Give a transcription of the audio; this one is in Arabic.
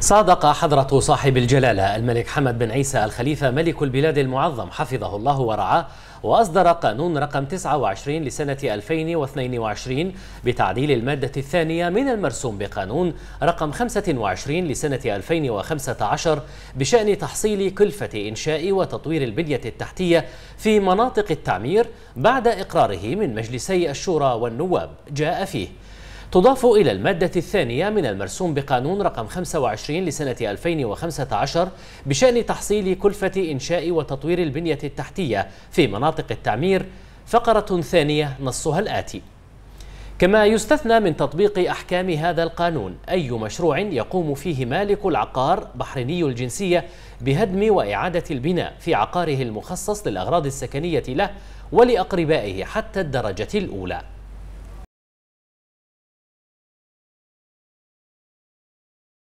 صادق حضرة صاحب الجلالة الملك حمد بن عيسى الخليفة ملك البلاد المعظم حفظه الله ورعاه وأصدر قانون رقم 29 لسنة 2022 بتعديل المادة الثانية من المرسوم بقانون رقم 25 لسنة 2015 بشأن تحصيل كلفة إنشاء وتطوير البنية التحتية في مناطق التعمير بعد إقراره من مجلسي الشورى والنواب. جاء فيه تضاف إلى المادة الثانية من المرسوم بقانون رقم 25 لسنة 2015 بشأن تحصيل كلفة إنشاء وتطوير البنية التحتية في مناطق التعمير فقرة ثانية نصها الآتي. كما يستثنى من تطبيق أحكام هذا القانون أي مشروع يقوم فيه مالك العقار بحريني الجنسية بهدم وإعادة البناء في عقاره المخصص للأغراض السكنية له ولأقربائه حتى الدرجة الأولى.